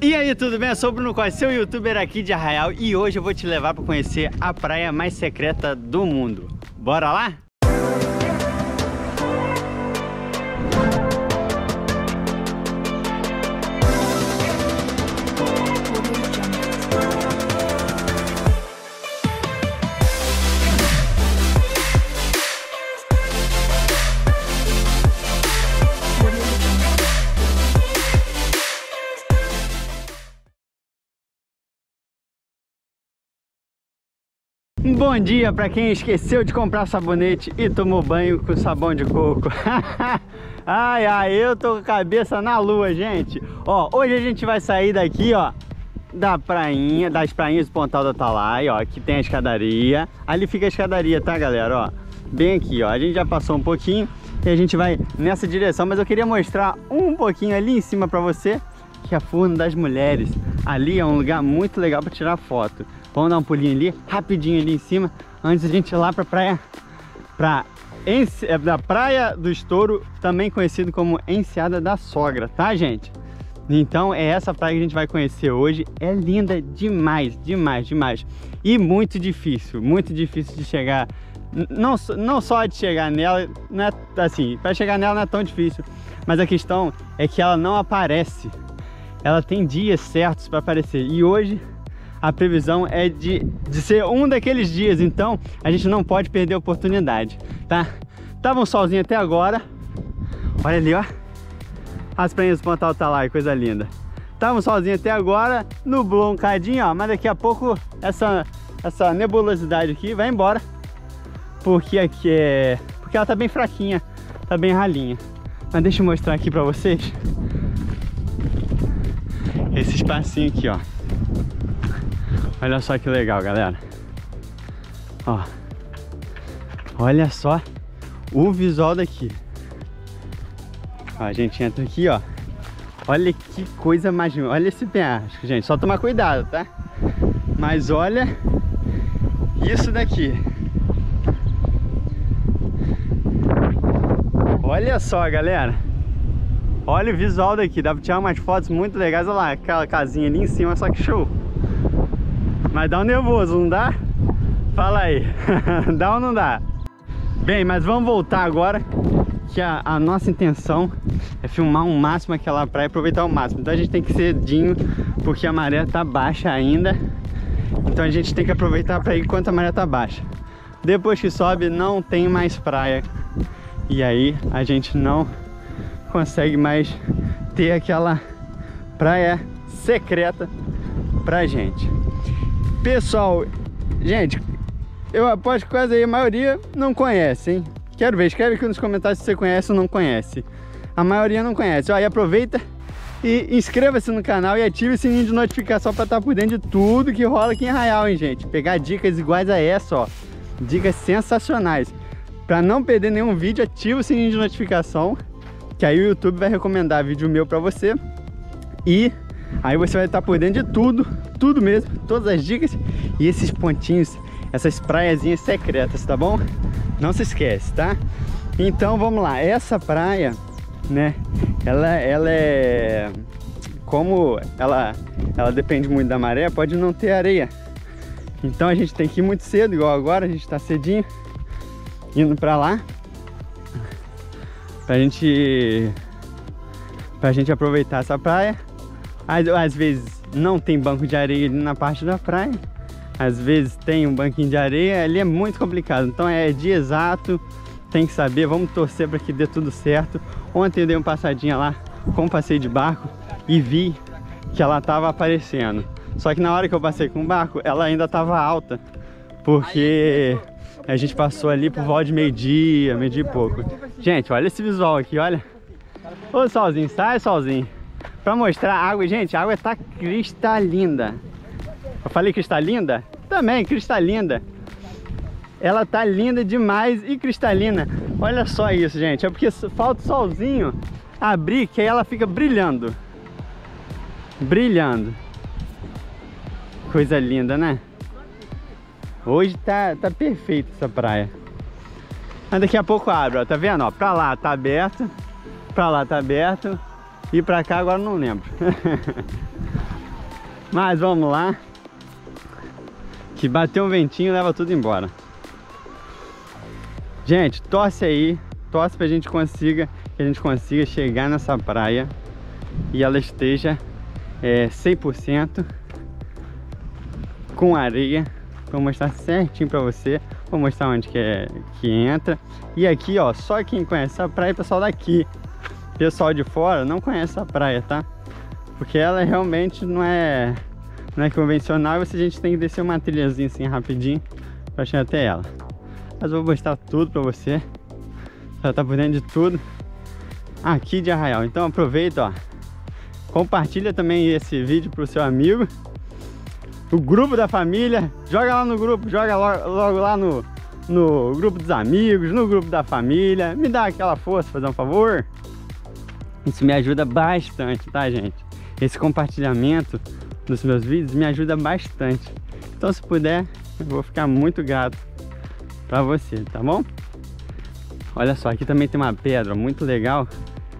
E aí, tudo bem? Eu sou o Bruno Costa, seu youtuber aqui de Arraial e hoje eu vou te levar para conhecer a praia mais secreta do mundo. Bora lá? Bom dia para quem esqueceu de comprar sabonete e tomou banho com sabão de coco. ai, ai, eu tô com a cabeça na lua, gente. Ó, hoje a gente vai sair daqui, ó, da prainha, das prainhas do Pontal do Atalaia, ó, que tem a escadaria. Ali fica a escadaria, tá, galera, ó. Bem aqui, ó. A gente já passou um pouquinho e a gente vai nessa direção, mas eu queria mostrar um pouquinho ali em cima para você, que é a Furna das Mulheres. Ali é um lugar muito legal para tirar foto. Vamos dar um pulinho ali, rapidinho ali em cima, antes a gente ir lá pra praia, pra é, da Praia do Estouro, também conhecido como Enseada da Sogra, tá, gente? Então é essa praia que a gente vai conhecer hoje. É linda demais, demais, demais. E muito difícil, muito difícil de chegar. Não, não só de chegar nela, não é, assim, para chegar nela não é tão difícil. Mas a questão é que ela não aparece. Ela tem dias certos para aparecer. E hoje a previsão é de, de ser um daqueles dias, então a gente não pode perder a oportunidade, tá? Tava um solzinho até agora, olha ali, ó, as praias do Pontal tá lá, coisa linda. Tava um solzinho até agora, nublou um cadinho, ó, mas daqui a pouco essa, essa nebulosidade aqui vai embora, porque aqui é... porque ela tá bem fraquinha, tá bem ralinha. Mas deixa eu mostrar aqui pra vocês esse espacinho aqui, ó. Olha só que legal, galera. Ó. Olha só o visual daqui. Ó, a gente entra aqui, ó. Olha que coisa mais... Olha esse penhasco, gente. Só tomar cuidado, tá? Mas olha isso daqui. Olha só, galera. Olha o visual daqui. Dá pra tirar umas fotos muito legais. Olha lá, aquela casinha ali em cima, só que show. Mas dá um nervoso, não dá? Fala aí, dá ou não dá? Bem, mas vamos voltar agora que a, a, nossa intenção é filmar o máximo aquela praia, aproveitar o máximo. Então a gente tem que ser cedinho, porque a maré tá baixa ainda. Então a gente tem que aproveitar para ir enquanto a maré tá baixa. Depois que sobe, não tem mais praia. E aí a gente não consegue mais ter aquela praia secreta pra gente. Pessoal, gente, eu aposto que quase a maioria não conhece, hein? Quero ver, escreve aqui nos comentários se você conhece ou não conhece. A maioria não conhece. Ó, e aproveita e inscreva-se no canal e ative o sininho de notificação para estar por dentro de tudo que rola aqui em Arraial, hein, gente? Pegar dicas iguais a essa, ó. Dicas sensacionais. Para não perder nenhum vídeo, ative o sininho de notificação, que aí o YouTube vai recomendar vídeo meu para você. E Aí você vai estar por dentro de tudo, tudo mesmo, todas as dicas e esses pontinhos, essas praiazinhas secretas, tá bom? Não se esquece, tá? Então vamos lá, essa praia, né, ela, ela é... Como ela, ela depende muito da maré, pode não ter areia. Então a gente tem que ir muito cedo, igual agora, a gente tá cedinho, indo pra lá. Pra gente... Pra gente aproveitar essa praia às, às vezes não tem banco de areia ali na parte da praia. Às vezes tem um banquinho de areia, ali é muito complicado. Então é dia exato, tem que saber, vamos torcer para que dê tudo certo. Ontem eu dei uma passadinha lá com passeio de barco e vi que ela estava aparecendo. Só que na hora que eu passei com o barco, ela ainda estava alta, porque a gente passou ali por volta de meio-dia, meio-dia e pouco. Gente, olha esse visual aqui, olha. Ô solzinho, sai solzinho. Pra mostrar a água, gente, a água tá cristalina. Eu falei cristalina? Também, cristalina. Ela tá linda demais e cristalina. Olha só isso, gente. É porque falta o solzinho abrir, que aí ela fica brilhando. Brilhando. Coisa linda, né? Hoje tá, tá perfeito essa praia. Mas daqui a pouco abre, ó. Tá vendo? Ó, pra lá tá aberto. Pra lá tá aberto. E pra cá agora não lembro. Mas vamos lá. Que bateu um ventinho leva tudo embora. Gente, torce aí. Torce pra gente consiga, que a gente consiga chegar nessa praia e ela esteja é, 100% com areia. Vou mostrar certinho pra você. Vou mostrar onde que, é, que entra. E aqui, ó, só quem conhece a praia é o pessoal daqui. Pessoal de fora não conhece a praia, tá? Porque ela realmente não é, não é convencional. Você, a gente tem que descer uma trilhazinha assim rapidinho pra chegar até ela. Mas eu vou mostrar tudo pra você. Já tá por dentro de tudo aqui de Arraial. Então aproveita, ó. Compartilha também esse vídeo pro seu amigo. O grupo da família. Joga lá no grupo, joga logo, logo lá no, no grupo dos amigos, no grupo da família. Me dá aquela força, fazer um favor. Isso me ajuda bastante, tá, gente? Esse compartilhamento dos meus vídeos me ajuda bastante. Então, se puder, eu vou ficar muito grato pra você, tá bom? Olha só, aqui também tem uma pedra muito legal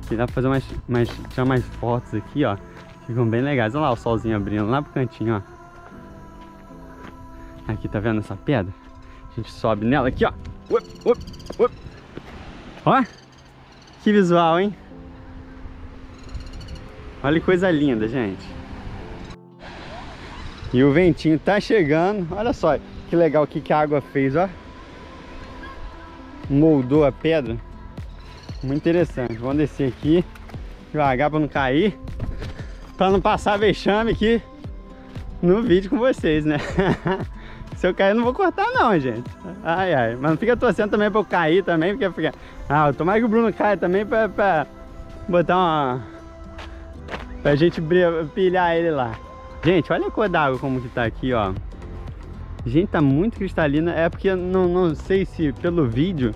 que dá pra fazer umas, umas, tirar mais fotos aqui, ó. Ficam bem legais. Olha lá o solzinho abrindo lá pro cantinho, ó. Aqui, tá vendo essa pedra? A gente sobe nela aqui, ó. Ó, que visual, hein? Olha que coisa linda, gente. E o ventinho tá chegando. Olha só que legal o que a água fez, ó. Moldou a pedra. Muito interessante. Vamos descer aqui devagar para não cair. Para não passar vexame aqui no vídeo com vocês, né? Se eu cair, eu não vou cortar não, gente. Ai, ai. Mas não fica torcendo também para eu cair também, porque fica... Ah, tomara que o Bruno caia também para botar uma... Pra gente pilhar ele lá. Gente, olha a cor d'água como que tá aqui, ó. Gente, tá muito cristalina. É porque não, não sei se pelo vídeo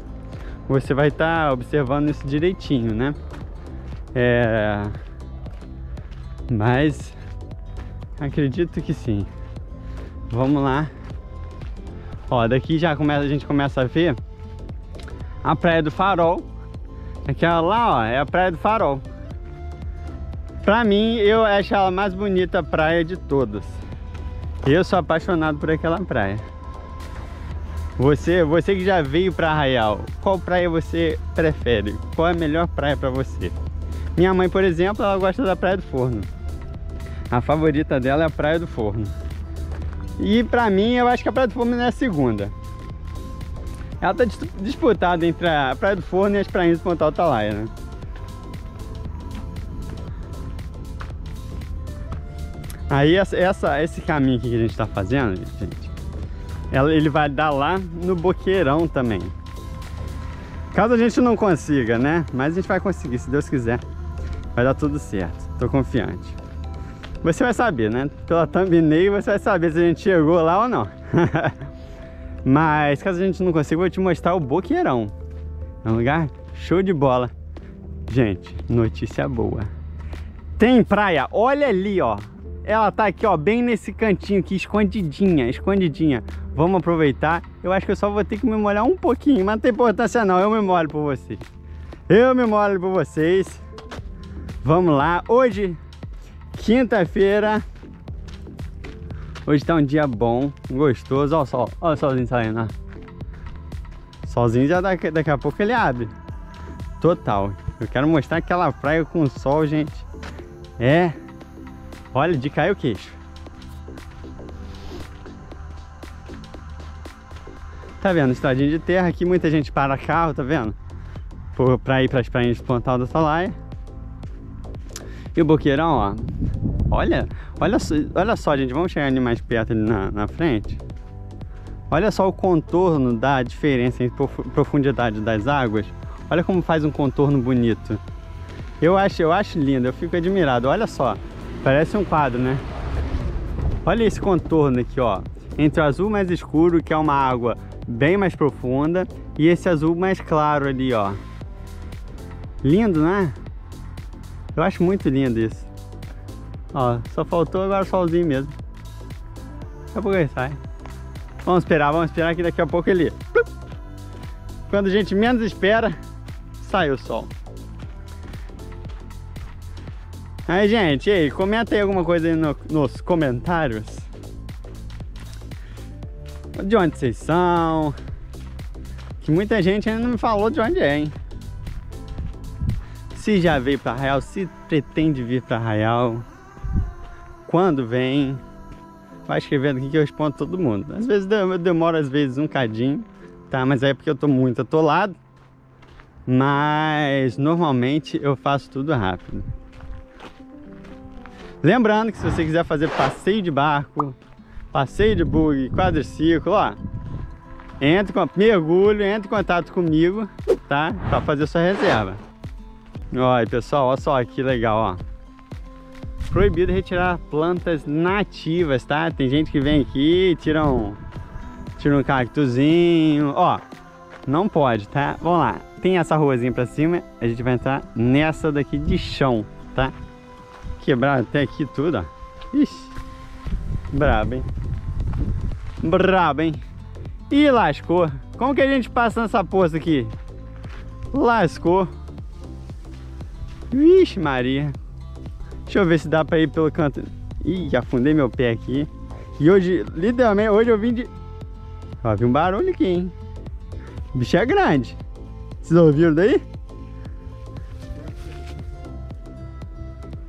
você vai estar tá observando isso direitinho, né? É... Mas acredito que sim. Vamos lá. Ó, daqui já começa, a gente começa a ver a Praia do Farol. Aquela lá, ó, é a Praia do Farol. Pra mim, eu acho ela mais bonita praia de todas. Eu sou apaixonado por aquela praia. Você, você que já veio para Arraial, qual praia você prefere? Qual é a melhor praia para você? Minha mãe, por exemplo, ela gosta da Praia do Forno. A favorita dela é a Praia do Forno. E pra mim, eu acho que a Praia do Forno é a segunda. Ela tá disputada entre a Praia do Forno e as praias do Pontal Atalaia, né? Aí essa, esse caminho aqui que a gente tá fazendo, gente, ele vai dar lá no Boqueirão também. Caso a gente não consiga, né? Mas a gente vai conseguir, se Deus quiser. Vai dar tudo certo, tô confiante. Você vai saber, né? Pela thumbnail você vai saber se a gente chegou lá ou não. Mas caso a gente não consiga, eu vou te mostrar o Boqueirão. É um lugar show de bola. Gente, notícia boa. Tem praia, olha ali, ó. Ela tá aqui, ó, bem nesse cantinho aqui, escondidinha, escondidinha. Vamos aproveitar. Eu acho que eu só vou ter que me molhar um pouquinho, mas não tem importância não, eu me molho por vocês. Eu me molho por vocês. Vamos lá. Hoje, quinta-feira. Hoje tá um dia bom, gostoso. Olha o sol, olha o solzinho saindo, ó. Solzinho já daqui, daqui a pouco ele abre. Total. Eu quero mostrar aquela praia com sol, gente. É Olha, de cair o queixo. Tá vendo? Estradinha de terra aqui, muita gente para carro, tá vendo? Por, pra ir para as praias de Pontal do Atalaia. E o boqueirão, ó. Olha, olha, olha só, gente. Vamos chegar ali mais perto ali na, na frente. Olha só o contorno da diferença entre profundidade das águas. Olha como faz um contorno bonito. Eu acho, eu acho lindo, eu fico admirado. Olha só. Parece um quadro, né? Olha esse contorno aqui, ó. Entre o azul mais escuro, que é uma água bem mais profunda, e esse azul mais claro ali, ó. Lindo, né? Eu acho muito lindo isso. Ó, só faltou agora o solzinho mesmo. Daqui a pouco ele sai. Vamos esperar, vamos esperar que daqui a pouco ele... Quando a gente menos espera, sai o sol. Aí, gente, aí, comenta aí alguma coisa aí no, nos comentários. De onde vocês são? Que muita gente ainda não me falou de onde é, hein? Se já veio para Arraial, se pretende vir para Arraial, quando vem, vai escrevendo aqui que eu respondo todo mundo. Às vezes demora às vezes um cadinho, tá? Mas é porque eu tô muito atolado. Mas normalmente eu faço tudo rápido. Lembrando que se você quiser fazer passeio de barco, passeio de bug, quadriciclo, ó, entre mergulho, entre em contato comigo, tá? Para fazer sua reserva. Olha, pessoal, olha só que legal, ó. Proibido retirar plantas nativas, tá? Tem gente que vem aqui tira um, tira um cactuzinho, ó. Não pode, tá? Vamos lá. Tem essa ruazinha pra cima, a gente vai entrar nessa daqui de chão, tá? Quebrar até aqui tudo, ó. Ixi. Brabo, hein? Brabo, hein? Ih, lascou. Como que a gente passa nessa poça aqui? Lascou. Vixe, Maria. Deixa eu ver se dá pra ir pelo canto. Ih, afundei meu pé aqui. E hoje, literalmente, hoje eu vim de... Ó, vi um barulho aqui, hein? O bicho é grande. Vocês ouviram daí?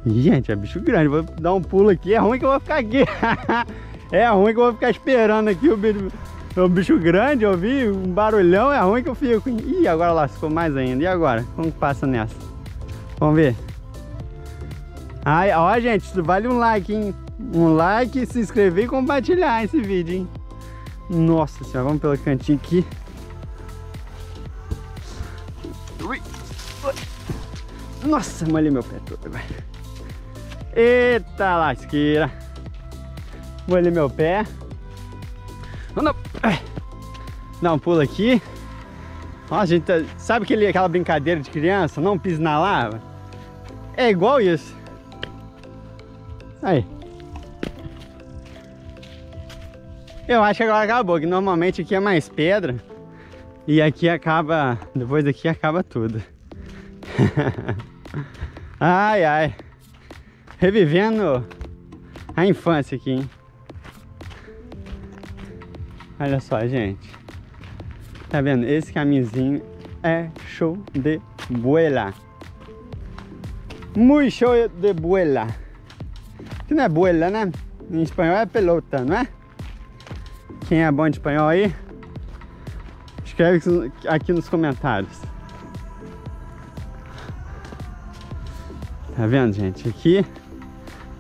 Gente, é bicho grande. Vou dar um pulo aqui. É ruim que eu vou ficar aqui. é ruim que eu vou ficar esperando aqui o bicho, o bicho grande. Eu vi um barulhão. É ruim que eu fico. Ih, agora lascou mais ainda. E agora? Como que passa nessa? Vamos ver. Ai, ó, gente, isso vale um like, hein? Um like, se inscrever e compartilhar esse vídeo, hein? Nossa senhora, vamos pelo cantinho aqui. Ui. Nossa, molhei meu pé todo agora. Eita lasqueira. Molhei meu pé. Não, Dá um pulo aqui. Ó, gente, tá, sabe aquele, aquela brincadeira de criança? Não pise na lava? É igual isso. Aí. Eu acho que agora acabou, que normalmente aqui é mais pedra. E aqui acaba, depois daqui acaba tudo. ai, ai revivendo a infância aqui, hein? Olha só, gente. Tá vendo? Esse caminhozinho é show de bola. Muito show de bola. Que não é bola, né? Em espanhol é pelota, não é? Quem é bom de espanhol aí? Escreve aqui nos comentários. Tá vendo, gente? Aqui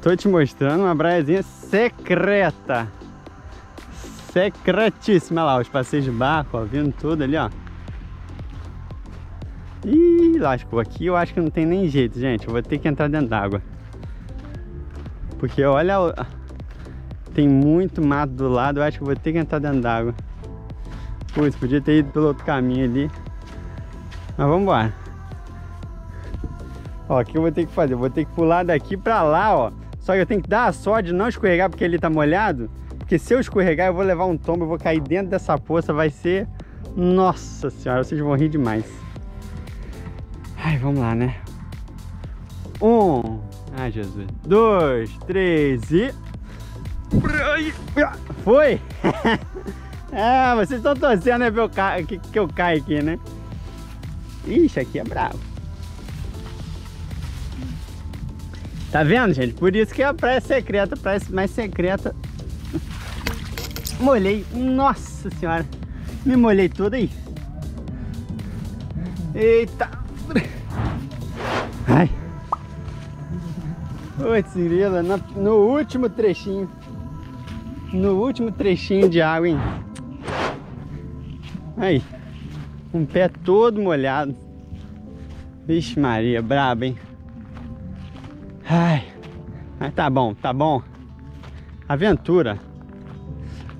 Tô te mostrando uma praiazinha secreta. Secretíssima. Lá, os passeios de barco, ó, vindo tudo ali, ó. Ih, lascou. Aqui eu acho que não tem nem jeito, gente. Eu vou ter que entrar dentro d'água. Porque olha, tem muito mato do lado. Eu acho que vou ter que entrar dentro d'água. Putz, podia ter ido pelo outro caminho ali. Mas vamos embora. Ó, o que eu vou ter que fazer? Eu vou ter que pular daqui pra lá, ó. Só que eu tenho que dar a sorte de não escorregar porque ele tá molhado. Porque se eu escorregar eu vou levar um tombo, eu vou cair dentro dessa poça, vai ser... Nossa senhora, vocês vão rir demais. Ai, vamos lá, né? Um... Ai, Jesus. Dois, três e... Foi! ah, vocês estão torcendo, né, pra eu que eu caio aqui, né? Ixi, aqui é bravo. Tá vendo, gente? Por isso que a praia é secreta, praia mais secreta. Molhei, nossa senhora. Me molhei toda aí. Eita. Ai. Putz, grila, no, último trechinho. No último trechinho de água, hein? Aí. Um pé todo molhado. Vixe Maria, braba, hein? Ai, mas tá bom, tá bom. Aventura.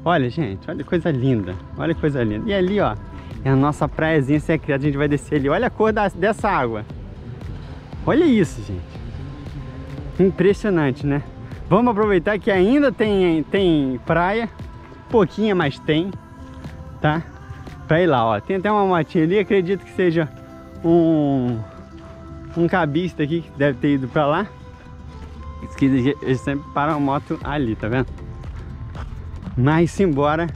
Olha, gente, olha que coisa linda. Olha que coisa linda. E ali, ó, é a nossa praiazinha secreta. A gente vai descer ali. Olha a cor da, dessa água. Olha isso, gente. Impressionante, né? Vamos aproveitar que ainda tem, tem praia. Pouquinha, mas tem. Tá? Pra ir lá, ó. Tem até uma motinha ali. Acredito que seja um, um cabista aqui que deve ter ido pra lá. Eles sempre param a moto ali, tá vendo? Mas simbora.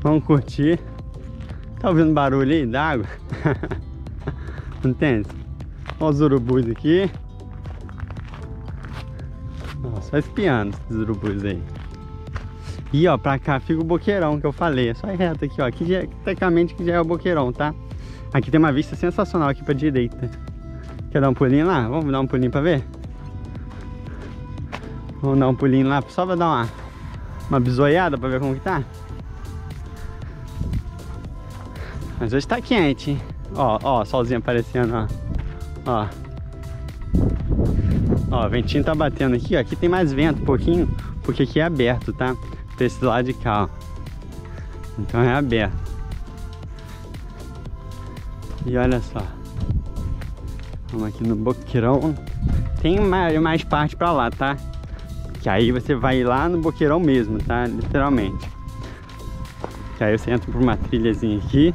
Vamos curtir. Tá ouvindo barulho aí d'água? Tem? Olha os urubus aqui. Nossa, só espiando esses urubus aí. E ó, pra cá fica o boqueirão que eu falei. É só ir reto aqui, ó. Aqui já, tecnicamente que já é o boqueirão, tá? Aqui tem uma vista sensacional aqui pra direita. Quer dar um pulinho lá? Vamos dar um pulinho pra ver? Vamos dar um pulinho lá só pra dar uma, uma bisoiada pra ver como que tá. Mas hoje tá quente, Ó, ó, solzinho aparecendo, ó. Ó. Ó, o ventinho tá batendo aqui, ó. Aqui tem mais vento um pouquinho, porque aqui é aberto, tá? Desse lado de cá, ó. Então é aberto. E olha só. Vamos aqui no Boqueirão. Tem mais, mais parte pra lá, tá? Que aí você vai lá no Boqueirão mesmo, tá? Literalmente. Que aí você entra por uma trilhazinha aqui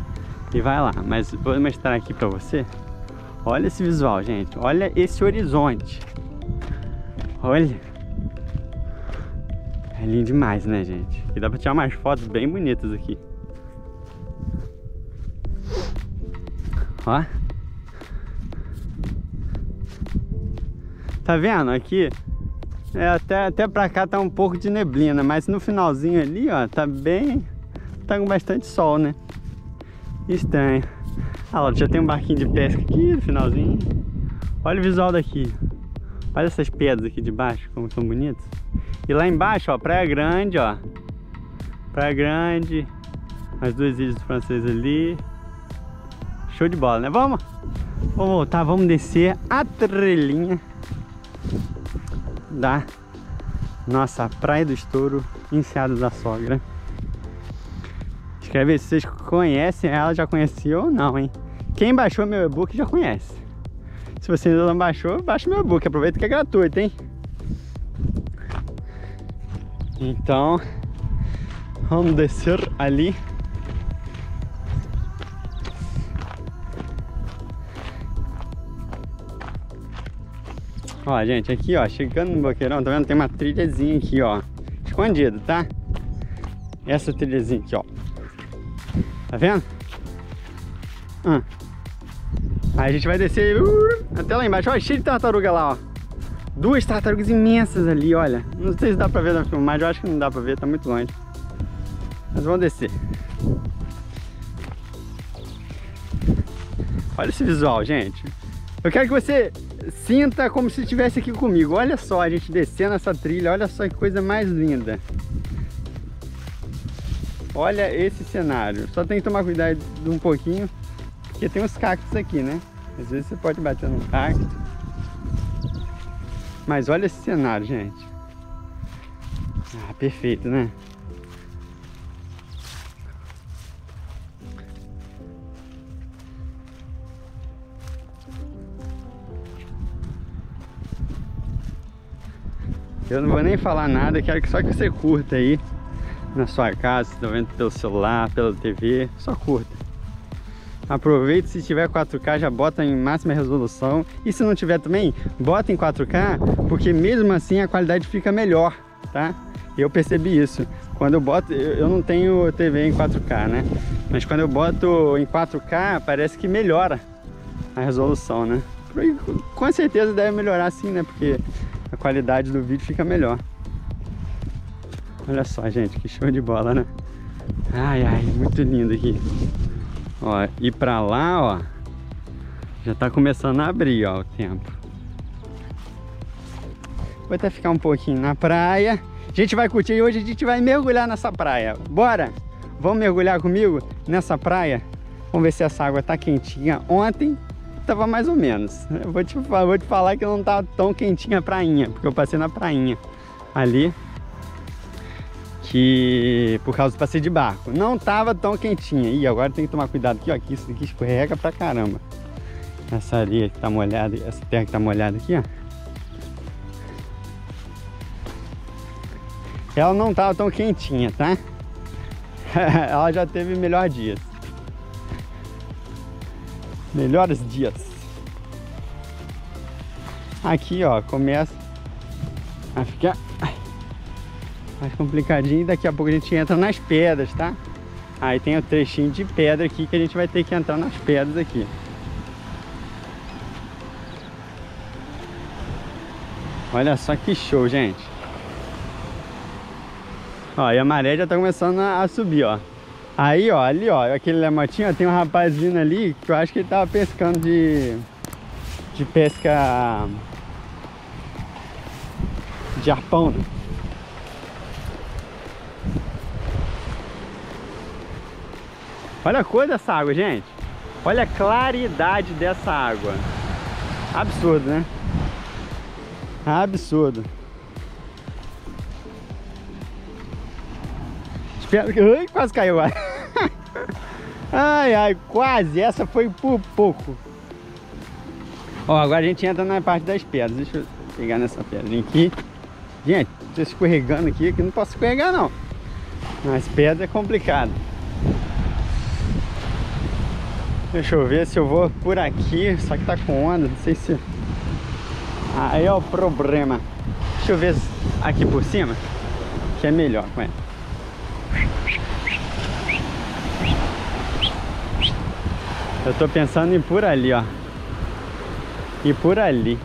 e vai lá. Mas vou mostrar aqui pra você. Olha esse visual, gente. Olha esse horizonte. Olha. É lindo demais, né, gente? E dá pra tirar umas fotos bem bonitas aqui. Ó. Tá vendo? Aqui, é, até, até pra cá tá um pouco de neblina, mas no finalzinho ali, ó, tá bem... Tá com bastante sol, né? Estranho. Ah, lá, já tem um barquinho de pesca aqui no finalzinho. Olha o visual daqui. Olha essas pedras aqui de baixo, como são bonitas. E lá embaixo, ó, Praia Grande, ó. Praia Grande. As duas ilhas francesas ali. Show de bola, né? Vamos? Vamos voltar, vamos descer a trilhinha da nossa Praia do Estouro, Enseada da Sogra. Escreve se vocês conhecem ela, já conheciam ou não, hein? Quem baixou meu e-book já conhece. Se você ainda não baixou, baixa meu e-book, aproveita que é gratuito, hein? Então, vamos descer ali. Ó, gente, aqui, ó, chegando no Boqueirão, tá vendo? Tem uma trilhazinha aqui, ó, escondido, tá? Essa trilhazinha aqui, ó. Tá vendo? Ah. Aí a gente vai descer uh, até lá embaixo. Olha, cheio de tartaruga lá, ó. Duas tartarugas imensas ali, olha. Não sei se dá pra ver na filmagem, eu acho que não dá pra ver, tá muito longe. Mas vamos descer. Olha esse visual, gente. Eu quero que você sinta como se estivesse aqui comigo. Olha só a gente descendo essa trilha, olha só que coisa mais linda. Olha esse cenário. Só tem que tomar cuidado um pouquinho, porque tem uns cactos aqui, né? Às vezes você pode bater no cacto. Mas olha esse cenário, gente. Ah, perfeito, né? Eu não vou nem falar nada, quero que só que você curta aí na sua casa, tá vendo pelo celular, pela TV, só curta. Aproveite, se tiver 4K, já bota em máxima resolução. E se não tiver também, bota em 4K, porque mesmo assim a qualidade fica melhor, tá? Eu percebi isso. Quando eu boto, eu não tenho TV em 4K, né? Mas quando eu boto em 4K, parece que melhora a resolução, né? Com certeza deve melhorar sim, né? Porque a qualidade do vídeo fica melhor. Olha só, gente, que show de bola, né? Ai, ai, muito lindo aqui. Ó, e pra lá, ó, já tá começando a abrir, ó, o tempo. Vou até ficar um pouquinho na praia. A gente vai curtir hoje a gente vai mergulhar nessa praia. Bora? Vamos mergulhar comigo nessa praia? Vamos ver se essa água tá quentinha. Ontem tava mais ou menos. Eu vou te, vou te falar que não tá tão quentinha a prainha, porque eu passei na prainha ali que por causa do passeio de barco não tava tão quentinha. E agora tem que tomar cuidado aqui, ó, que isso aqui escorrega pra caramba. Essa areia que tá molhada, essa terra que tá molhada aqui, ó. Ela não tava tão quentinha, tá? Ela já teve melhores dias. Melhores dias. aqui, ó, começa a ficar mais complicadinho. Daqui a pouco a gente entra nas pedras, tá? Aí tem o trechinho de pedra aqui que a gente vai ter que entrar nas pedras aqui. Olha só que show, gente. Ó, e a maré já tá começando a subir, ó. Aí, ó, ali, ó, aquele lemotinho, ó, tem um rapaz vindo ali que eu acho que ele tava pescando de... De pesca... De arpão, né? Olha a cor dessa água, gente. Olha a claridade dessa água. Absurdo, né? Absurdo. Espero que... Ai, quase caiu agora. Ai, ai, quase. Essa foi por pouco. Ó, agora a gente entra na parte das pedras. Deixa eu pegar nessa pedrinha aqui. Gente, tô escorregando aqui, que não posso escorregar não. Mas pedra é complicado. Deixa eu ver se eu vou por aqui. Só que tá com onda, não sei se... Aí é o problema. Deixa eu ver aqui por cima, que é melhor com ela. Eu tô pensando em por ali, ó. E por ali.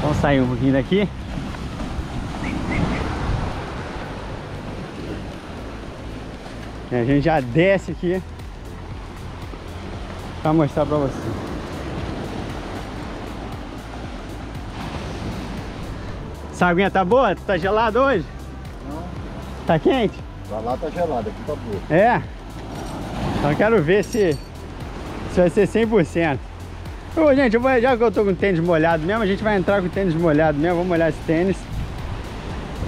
Vamos sair um pouquinho daqui. E a gente já desce aqui para mostrar para você. Essa aguinha tá boa? Tá gelado hoje? Não. Tá quente? Pra lá tá gelado, aqui tá boa. É? Então quero ver se, se vai ser 100%. Ô, gente, eu vou, já que eu tô com tênis molhado mesmo, a gente vai entrar com tênis molhado mesmo. Vamos molhar esse tênis.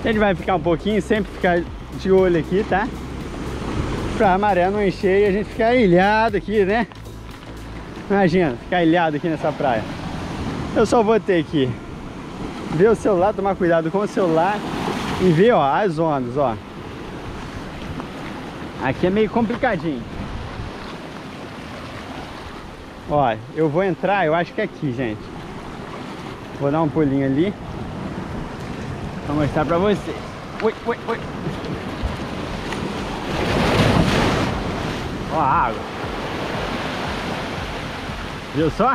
A gente vai ficar um pouquinho, sempre ficar de olho aqui, tá? Pra a maré não encher e a gente ficar ilhado aqui, né? Imagina, ficar ilhado aqui nessa praia. Eu só vou ter que ver o celular, tomar cuidado com o celular e ver, ó, as ondas, ó. Aqui é meio complicadinho. Ó, eu vou entrar, eu acho que é aqui, gente. Vou dar um pulinho ali. Vou mostrar pra vocês. Oi, oi, oi. Ó a água. Viu só?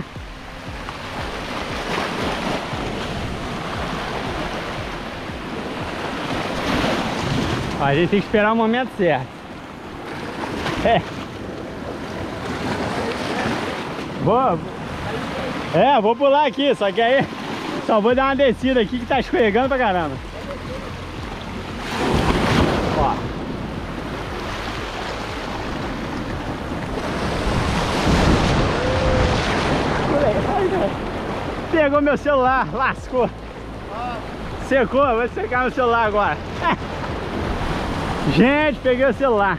A gente tem que esperar o momento certo. É. Vou. É, vou pular aqui, só que aí só vou dar uma descida aqui que tá escorregando pra caramba. Ó. Pegou meu celular, lascou. Secou, vou secar meu celular agora. Gente, peguei o celular.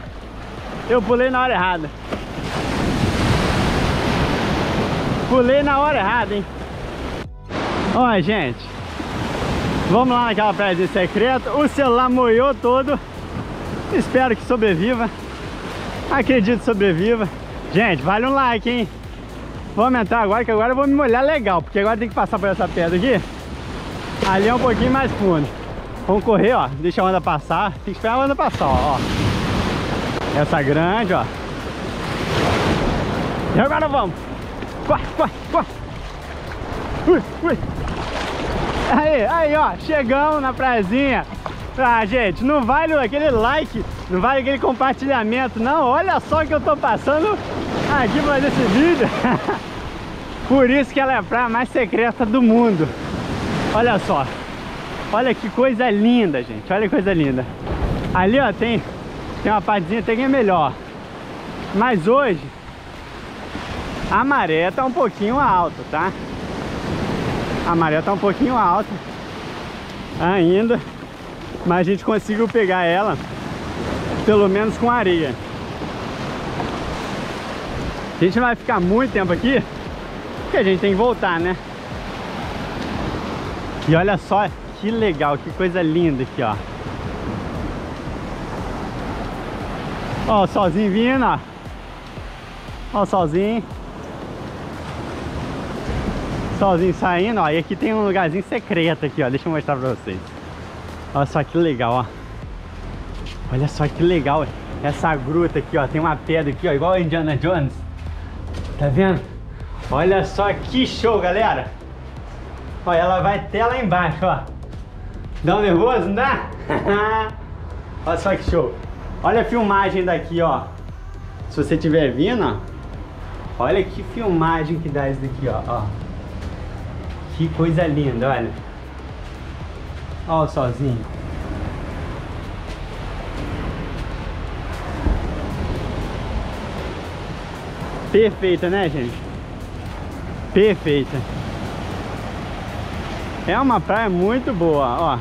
Eu pulei na hora errada. Pulei na hora errada, hein? Olha, gente. Vamos lá naquela praia secreta. O celular moiou todo. Espero que sobreviva. Acredito que sobreviva. Gente, vale um like, hein? Vamos entrar agora, que agora eu vou me molhar legal. Porque agora tem que passar por essa pedra aqui. Ali é um pouquinho mais fundo. Vamos correr, ó. Deixa a onda passar. Tem que esperar a onda passar, ó. Essa grande, ó. E agora vamos. Corre, corre, corre. Ui, ui. Aí, aí, ó. Chegamos na praiazinha. Ah, gente, não vale aquele like, não vale aquele compartilhamento, não. Olha só que eu tô passando aqui pra esse vídeo. Por isso que ela é a praia mais secreta do mundo. Olha só. Olha que coisa linda, gente. Olha que coisa linda. Ali, ó, tem, tem uma partezinha até que é melhor. Mas hoje, a maré tá um pouquinho alta, tá? A maré tá um pouquinho alta ainda. Mas a gente conseguiu pegar ela, pelo menos com areia. A gente vai ficar muito tempo aqui, porque a gente tem que voltar, né? E olha só que legal, que coisa linda aqui, ó. Ó o solzinho vindo, ó. Ó o solzinho. Solzinho saindo, ó. E aqui tem um lugarzinho secreto aqui, ó. Deixa eu mostrar pra vocês. Olha só que legal, ó. Olha só que legal essa gruta aqui, ó. Tem uma pedra aqui, ó, igual a Indiana Jones. Tá vendo? Olha só que show, galera. Ó, ela vai até lá embaixo, ó. Dá um nervoso, não dá? Olha só que show. Olha a filmagem daqui, ó. Se você estiver vindo, ó. Olha que filmagem que dá isso daqui, ó. ó. Que coisa linda, olha. Olha o solzinho. Perfeita, né, gente? Perfeita. É uma praia muito boa, ó.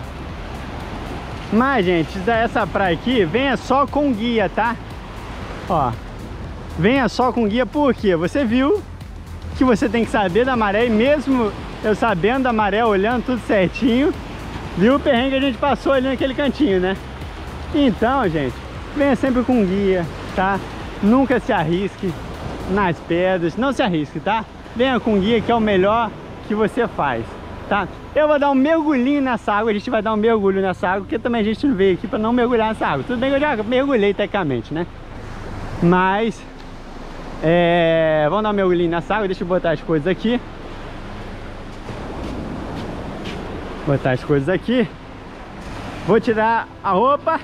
Mas, gente, essa praia aqui, venha só com guia, tá? Ó, venha só com guia porque você viu que você tem que saber da maré e mesmo eu sabendo da maré, olhando tudo certinho, viu o perrengue que a gente passou ali naquele cantinho, né? Então, gente, venha sempre com guia, tá? Nunca se arrisque nas pedras, não se arrisque, tá? Venha com guia que é o melhor que você faz, tá? Eu vou dar um mergulhinho nessa água, a gente vai dar um mergulho nessa água, porque também a gente não veio aqui para não mergulhar nessa água. Tudo bem que eu já mergulhei tecnicamente, né? Mas, é, vamos dar um mergulhinho nessa água, deixa eu botar as coisas aqui. Botar as coisas aqui. Vou tirar a roupa.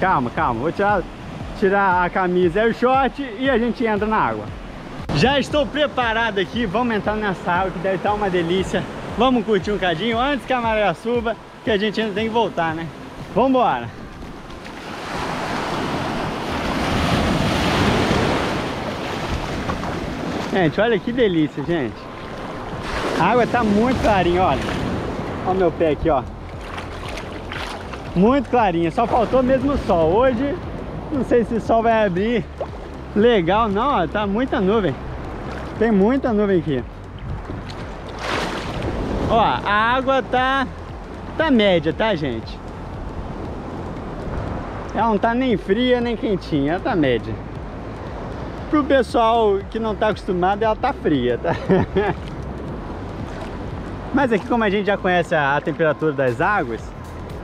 Calma, calma, vou tirar tirar a camisa e o short e a gente entra na água. Já estou preparado aqui, vamos entrar nessa água que deve estar uma delícia. Vamos curtir um cadinho antes que a maré suba, que a gente ainda tem que voltar, né? Vamos embora. Gente, olha que delícia, gente. A água está muito clarinha, olha. Olha meu pé aqui, ó. Muito clarinha, só faltou mesmo o sol. Hoje não sei se o sol vai abrir legal não, ó, tá muita nuvem. Tem muita nuvem aqui. Ó, a água tá tá média, tá, gente? Ela não tá nem fria nem quentinha, ela tá média. Pro pessoal que não tá acostumado, ela tá fria, tá? Mas aqui como a gente já conhece a, a temperatura das águas,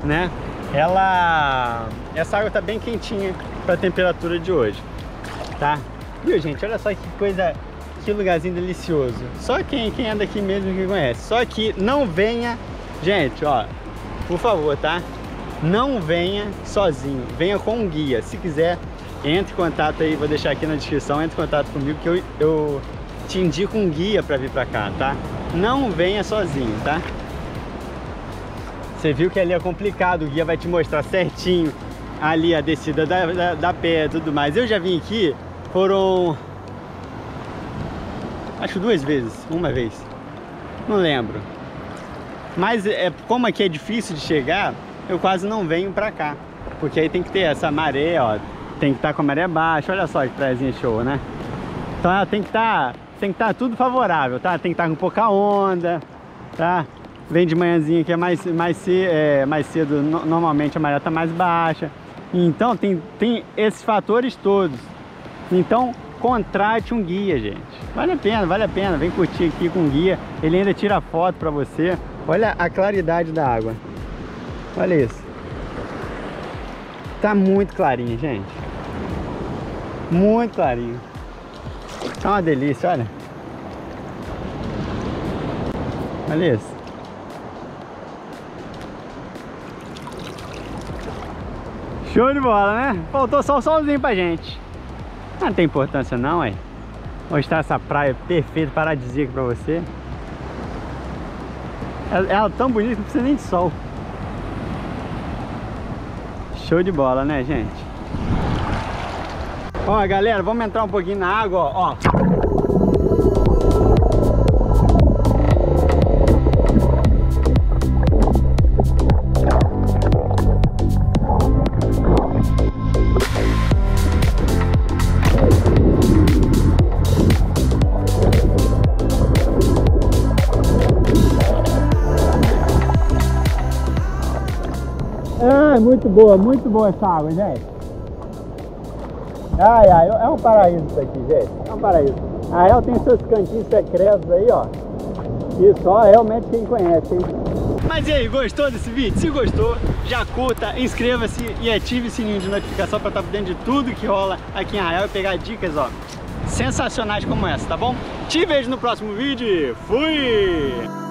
né? Ela essa água tá bem quentinha para a temperatura de hoje, tá? Viu, gente? Olha só que coisa, que lugarzinho delicioso. Só quem, quem anda aqui mesmo que conhece. Só que não venha, gente, ó, por favor, tá? Não venha sozinho, venha com um guia. Se quiser, entre em contato aí, vou deixar aqui na descrição, entre em contato comigo que eu, eu te indico um guia para vir para cá, tá? Não venha sozinho, tá? Você viu que ali é complicado, o guia vai te mostrar certinho ali a descida da, da, da pé e tudo mais. Eu já vim aqui, foram acho duas vezes, uma vez, não lembro. Mas é, como aqui é difícil de chegar, eu quase não venho pra cá. Porque aí tem que ter essa maré, ó, tem que estar tá com a maré baixa, olha só que praiazinha show, né? Então ela tem que estar, tá, tem que estar tá tudo favorável, tá? Tem que estar tá com pouca onda, tá? Vem de manhãzinha que é mais, mais, é, mais cedo, no, normalmente a maré tá mais baixa. Então tem, tem esses fatores todos. Então contrate um guia, gente. Vale a pena, vale a pena. Vem curtir aqui com o guia. Ele ainda tira foto para você. Olha a claridade da água. Olha isso. Tá muito clarinho, gente. Muito clarinho. Tá uma delícia, olha. Olha isso. Show de bola, né? Faltou só o solzinho pra gente. Não tem importância não, aí. Mostrar essa praia perfeita, paradisíaca pra você. Ela, ela é tão bonita que não precisa nem de sol. Show de bola, né, gente? Ó, galera, vamos entrar um pouquinho na água, ó. muito boa, muito boa essa água, gente. Ai, ai, é um paraíso isso aqui, gente. É um paraíso. A El tem seus cantinhos secretos aí, ó. aqui só realmente quem conhece, hein? Mas e aí, gostou desse vídeo? Se gostou, já curta, inscreva-se e ative o sininho de notificação para estar por dentro de tudo que rola aqui em Arraial e pegar dicas, ó, sensacionais como essa, tá bom? Te vejo no próximo vídeo. Fui!